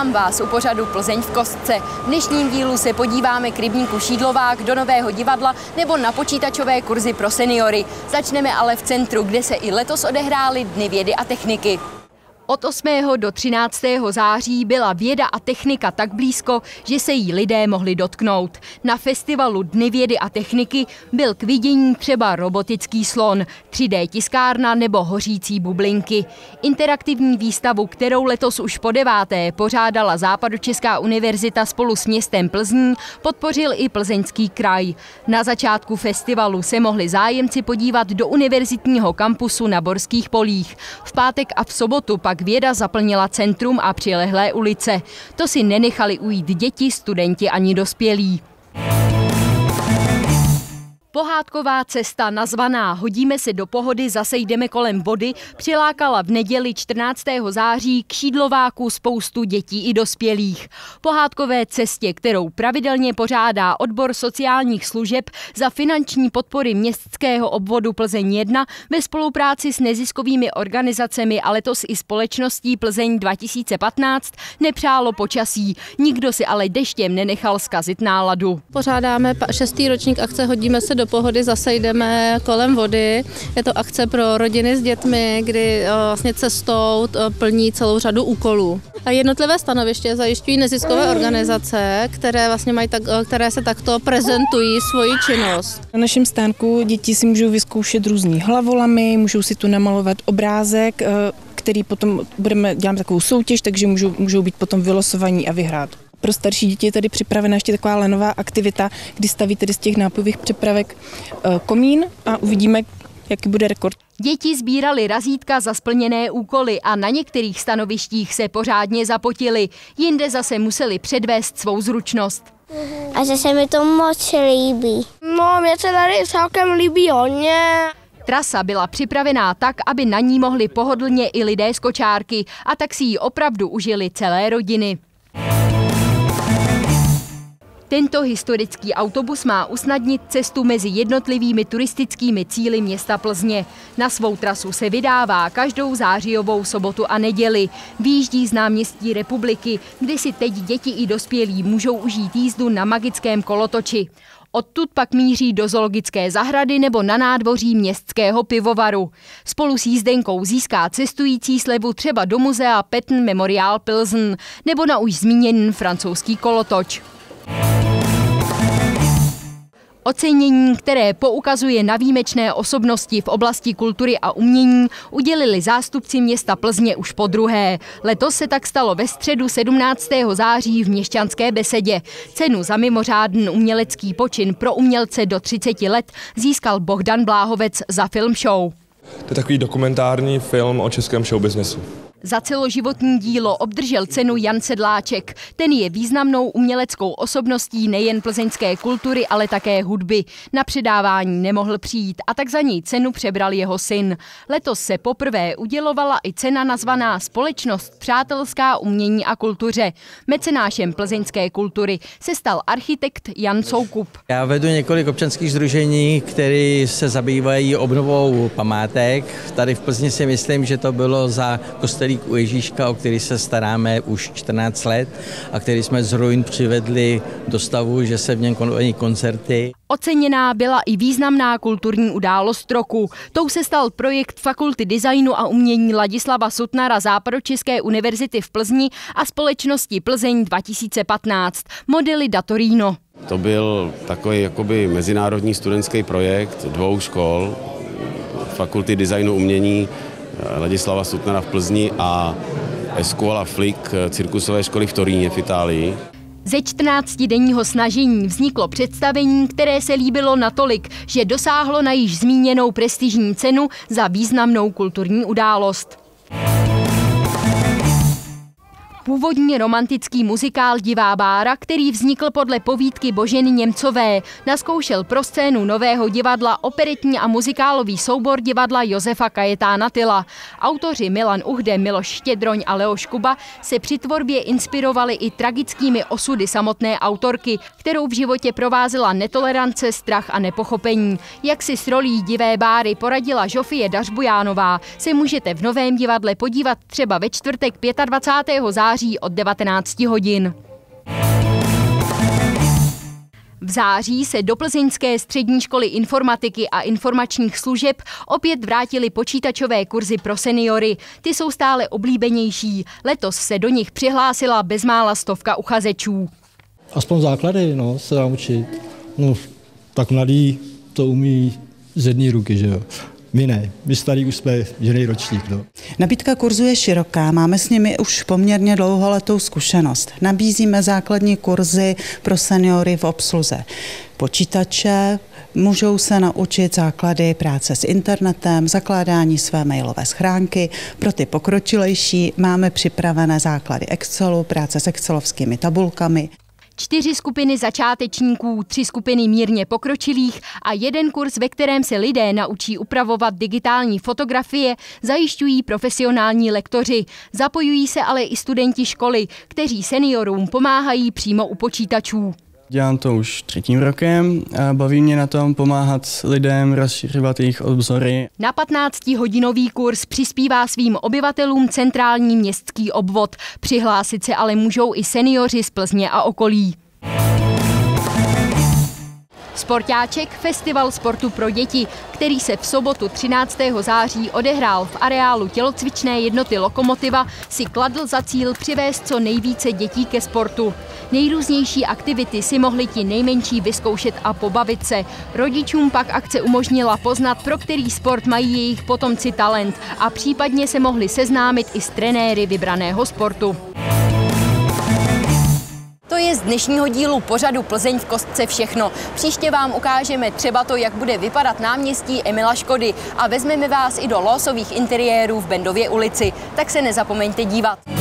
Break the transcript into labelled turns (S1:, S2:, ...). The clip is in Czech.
S1: Vítám vás u pořadu Plzeň v kostce. V dnešním dílu se podíváme k rybníku Šídlovák, do Nového divadla nebo na počítačové kurzy pro seniory. Začneme ale v centru, kde se i letos odehrály Dny vědy a techniky. Od 8. do 13. září byla věda a technika tak blízko, že se jí lidé mohli dotknout. Na festivalu Dny vědy a techniky byl k vidění třeba robotický slon, 3D tiskárna nebo hořící bublinky. Interaktivní výstavu, kterou letos už po deváté pořádala Západočeská univerzita spolu s městem Plzní, podpořil i plzeňský kraj. Na začátku festivalu se mohli zájemci podívat do univerzitního kampusu na Borských polích. V pátek a v sobotu pak věda zaplnila centrum a přilehlé ulice. To si nenechali ujít děti, studenti ani dospělí. Pohádková cesta nazvaná Hodíme se do pohody, zase jdeme kolem vody přilákala v neděli 14. září k šídlováku spoustu dětí i dospělých. Pohádkové cestě, kterou pravidelně pořádá odbor sociálních služeb za finanční podpory městského obvodu Plzeň 1 ve spolupráci s neziskovými organizacemi a letos i společností Plzeň 2015 nepřálo počasí. Nikdo si ale deštěm nenechal zkazit náladu.
S2: Pořádáme šestý ročník akce Hodíme se do pohody zase jdeme kolem vody. Je to akce pro rodiny s dětmi, kdy eh, vlastně cestou eh, plní celou řadu úkolů. A jednotlivé stanoviště zajišťují neziskové organizace, které, vlastně mají tak, eh, které se takto prezentují svoji činnost.
S3: Na našem stánku děti si můžou vyzkoušet různý hlavolamy, můžou si tu namalovat obrázek, který potom budeme dělat takovou soutěž, takže můžou, můžou být potom vylosovaní a vyhrát. Pro starší děti je tady připravena ještě taková lenová aktivita, kdy staví tedy z těch nápojových připravek eh, komín a uvidíme, jaký bude rekord.
S1: Děti sbírali razítka za splněné úkoly a na některých stanovištích se pořádně zapotili, jinde zase museli předvést svou zručnost.
S4: A že se mi to moc líbí.
S5: No, mě se tady celkem líbí hodně.
S1: Trasa byla připravená tak, aby na ní mohli pohodlně i lidé z kočárky a tak si ji opravdu užili celé rodiny. Tento historický autobus má usnadnit cestu mezi jednotlivými turistickými cíly města Plzně. Na svou trasu se vydává každou zářijovou sobotu a neděli. Výjíždí z náměstí republiky, kde si teď děti i dospělí můžou užít jízdu na magickém kolotoči. Odtud pak míří do zoologické zahrady nebo na nádvoří městského pivovaru. Spolu s jízdenkou získá cestující slevu třeba do muzea Petn Memorial Pilsen nebo na už zmíněný francouzský kolotoč. Ocenění, které poukazuje na výjimečné osobnosti v oblasti kultury a umění, udělili zástupci města Plzně už po druhé. Letos se tak stalo ve středu 17. září v Měšťanské besedě. Cenu za mimořádný umělecký počin pro umělce do 30 let získal Bohdan Bláhovec za film show.
S6: To je takový dokumentární film o českém showbiznesu.
S1: Za celoživotní dílo obdržel cenu Jan Sedláček. Ten je významnou uměleckou osobností nejen plzeňské kultury, ale také hudby. Na předávání nemohl přijít a tak za něj cenu přebral jeho syn. Letos se poprvé udělovala i cena nazvaná Společnost přátelská umění a kultuře. Mecenášem plzeňské kultury se stal architekt Jan Soukup.
S7: Já vedu několik občanských združení, které se zabývají obnovou památek. Tady v Plzni si myslím, že to bylo za kostel kostelík u Ježíška, o který se staráme už 14 let a který jsme z ruin přivedli do stavu, že se v něm konají koncerty.
S1: Oceněná byla i významná kulturní událost roku. Tou se stal projekt Fakulty designu a umění Ladislava Sutnara Západočeské univerzity v Plzni a společnosti Plzeň 2015. Modely Datorino.
S8: To byl takový jakoby mezinárodní studentský projekt dvou škol, Fakulty designu umění Ladislava Sutnara v Plzni a Escuola Flick cirkusové školy v Toríně v Itálii.
S1: Ze 14-denního snažení vzniklo představení, které se líbilo natolik, že dosáhlo na již zmíněnou prestižní cenu za významnou kulturní událost. Původní romantický muzikál Divá bára, který vznikl podle povídky Boženy Němcové, naskoušel pro scénu Nového divadla operetní a muzikálový soubor divadla Josefa Kajetána Tyla. Autoři Milan Uhde, Miloš Štědroň a Leoš Kuba se při tvorbě inspirovali i tragickými osudy samotné autorky, kterou v životě provázela netolerance, strach a nepochopení. Jak si s rolí Divé báry poradila Žofie Dařbujánová, se můžete v Novém divadle podívat třeba ve čtvrtek 25. září září od 19 hodin. V září se do Plzeňské střední školy informatiky a informačních služeb opět vrátily počítačové kurzy pro seniory. Ty jsou stále oblíbenější. Letos se do nich přihlásila bezmála stovka uchazečů.
S9: Aspoň základy, no, se dá učit. No, tak mladý to umí z jedné ruky, že jo. My ne, my starý už jsme žený ročník. No.
S10: Nabídka kurzu je široká, máme s nimi už poměrně dlouholetou zkušenost. Nabízíme základní kurzy pro seniory v obsluze počítače, můžou se naučit základy práce s internetem, zakládání své mailové schránky. Pro ty pokročilejší máme připravené základy Excelu, práce s excelovskými tabulkami.
S1: Čtyři skupiny začátečníků, tři skupiny mírně pokročilých a jeden kurz, ve kterém se lidé naučí upravovat digitální fotografie, zajišťují profesionální lektoři. Zapojují se ale i studenti školy, kteří seniorům pomáhají přímo u počítačů.
S11: Dělám to už třetím rokem a baví mě na tom pomáhat lidem, rozšiřovat jejich obzory.
S1: Na 15-hodinový kurz přispívá svým obyvatelům centrální městský obvod. Přihlásit se ale můžou i seniori z Plzně a okolí. Sportáček Festival sportu pro děti, který se v sobotu 13. září odehrál v areálu tělocvičné jednoty Lokomotiva, si kladl za cíl přivést co nejvíce dětí ke sportu. Nejrůznější aktivity si mohli ti nejmenší vyzkoušet a pobavit se. Rodičům pak akce umožnila poznat, pro který sport mají jejich potomci talent a případně se mohli seznámit i s trenéry vybraného sportu. Je z dnešního dílu pořadu Plzeň v kostce všechno. Příště vám ukážeme třeba to, jak bude vypadat náměstí Emila Škody a vezmeme vás i do losových interiérů v Bendově ulici. Tak se nezapomeňte dívat.